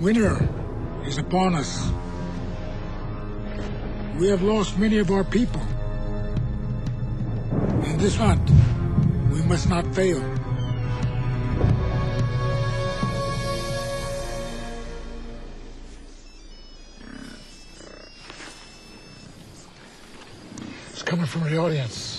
Winter is upon us. We have lost many of our people. In this hunt, we must not fail. It's coming from the audience.